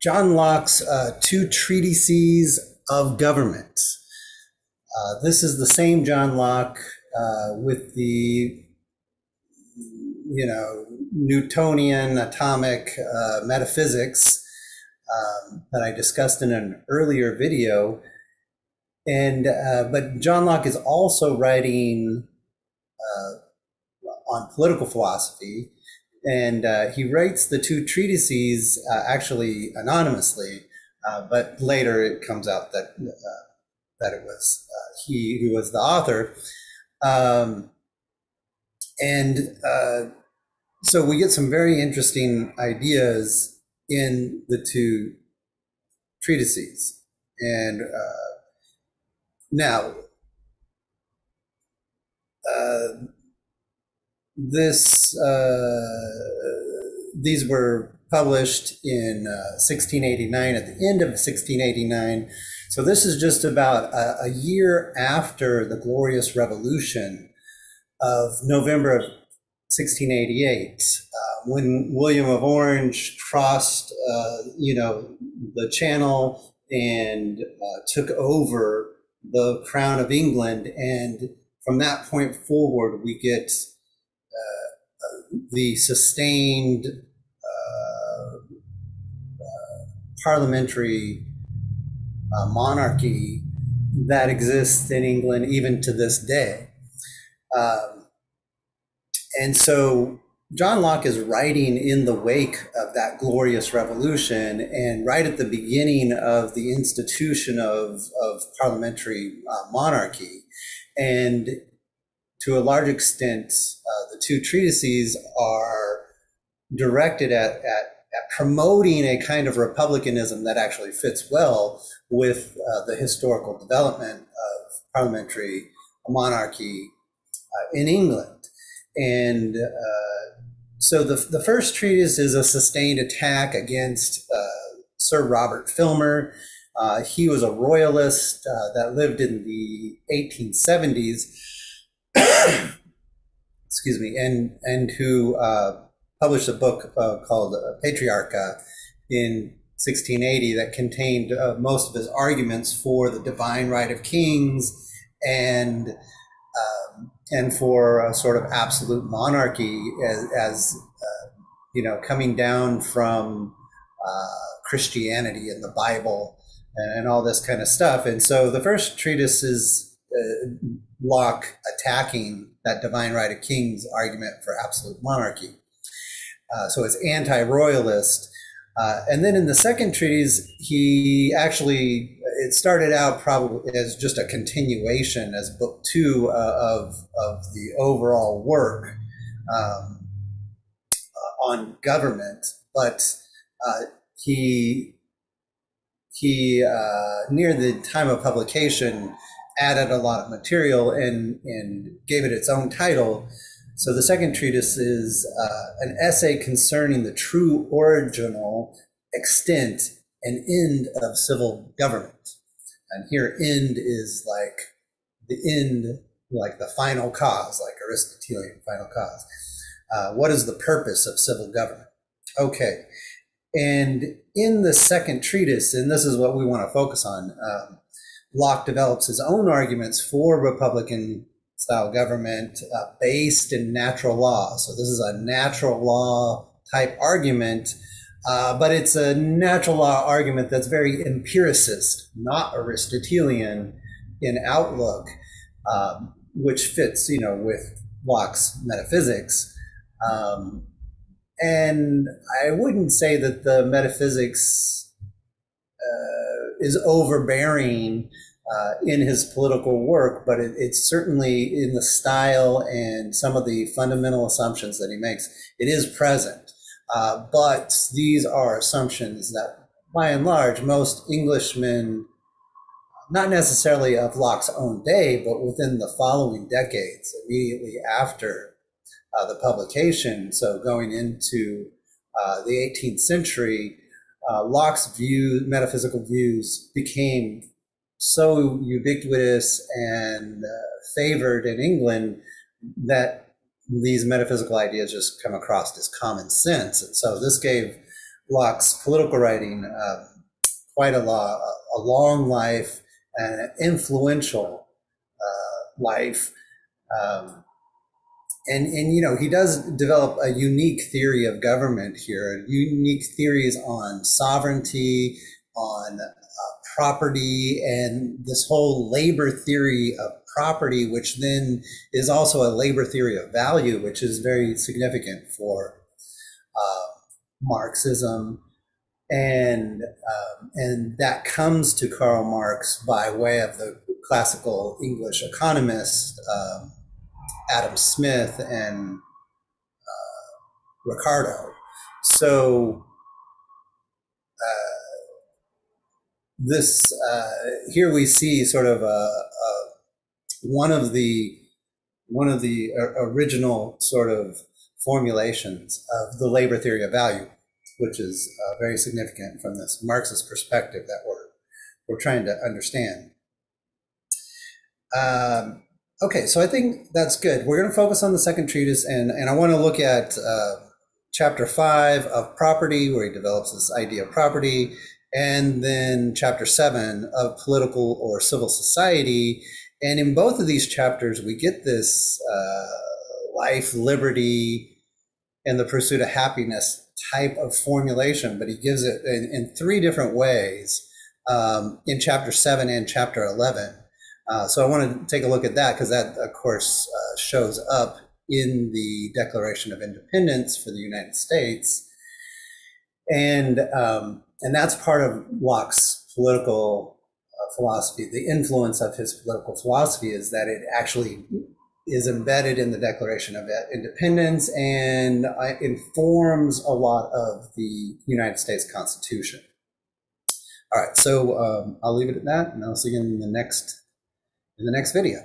John Locke's uh, Two Treatises of Government. Uh, this is the same John Locke uh, with the, you know, Newtonian atomic uh, metaphysics um, that I discussed in an earlier video. And uh, but John Locke is also writing uh, on political philosophy, and uh, he writes the two treatises uh, actually anonymously, uh, but later it comes out that uh, that it was he who was the author. Um, and so we get some very interesting ideas in the two treatises. And uh, now, uh, this uh, these were published in 1689 uh, at the end of 1689. So this is just about a, a year after the Glorious Revolution of November of 1688, uh, when William of Orange crossed, uh, you know, the Channel and uh, took over the crown of England, and from that point forward, we get the sustained uh, uh, parliamentary monarchy that exists in England even to this day. Um, and so John Locke is writing in the wake of that glorious revolution and right at the beginning of the institution of, of parliamentary uh, monarchy. And to a large extent, uh, the two treatises are directed at, at, at, promoting a kind of republicanism that actually fits well with uh, the historical development of parliamentary monarchy uh, in England. And uh, so the, the first treatise is a sustained attack against uh, Sir Robert Filmer. Uh, he was a royalist that lived in the 1870s, excuse me, and, and who uh, published a book uh, called Patriarcha in 1680 that contained most of his arguments for the divine right of kings and um, and for a sort of absolute monarchy as, as uh, you know, coming down from uh, Christianity and the Bible and, and, all this kind of stuff. And so the first treatise is uh, Locke attacking that divine right of kings argument for absolute monarchy. Uh, so it's anti-royalist. Uh, and then in the second treatise, he actually it started out probably as just a continuation as book two uh, of of the overall work um, uh, on government, but uh, he he near the time of publication added a lot of material and and gave it its own title. So the second treatise is uh, an essay concerning the true original extent and end of civil government. And here, end is like the end, like the final cause, like Aristotelian final cause. Uh, what is the purpose of civil government? Okay. And in the second treatise, and this is what we want to focus on, um, Locke develops his own arguments for Republican style government uh, based in natural law. So this is a natural law type argument uh, but it's a natural law argument that's very empiricist, not Aristotelian in outlook, um, which fits, you know, with Locke's metaphysics. Um, and I wouldn't say that the metaphysics uh, is overbearing uh, in his political work, but it, it's certainly in the style and some of the fundamental assumptions that he makes. It is present. Uh, but these are assumptions that, by and large, most Englishmen, not necessarily of Locke's own day, but within the following decades, immediately after uh, the publication, so going into uh, the 18th century, uh, Locke's view, metaphysical views became so ubiquitous and uh, favored in England that these metaphysical ideas just come across as common sense. And so this gave Locke's political writing, uh, quite a, lot, a long life, and an influential uh, life. Um, and, and, you know, he does develop a unique theory of government here, unique theories on sovereignty, on property, and this whole labor theory of property, which then is also a labor theory of value, which is very significant for uh, Marxism. And, um, and that comes to Karl Marx by way of the classical English economist um, Adam Smith and uh, Ricardo. So this uh, here we see sort of a, a one of the one of the original sort of formulations of the labor theory of value, which is uh, very significant from this Marxist perspective that we're we're trying to understand. Um, okay, so I think that's good. We're going to focus on the second treatise, and and I want to look at uh, chapter five of property, where he develops this idea of property, and then chapter seven of political or civil society, and in both of these chapters, we get this uh, life, liberty, and the pursuit of happiness type of formulation, but he gives it in, in three different ways um, in chapter 7 and chapter 11. Uh, so I want to take a look at that because that, of course, uh, shows up in the Declaration of Independence for the United States. And, um, and that's part of Locke's political philosophy, the influence of his political philosophy is that it actually is embedded in the Declaration of Independence and uh, informs a lot of the United States Constitution. All right, so um, I'll leave it at that, and I'll see you in the next in the next video.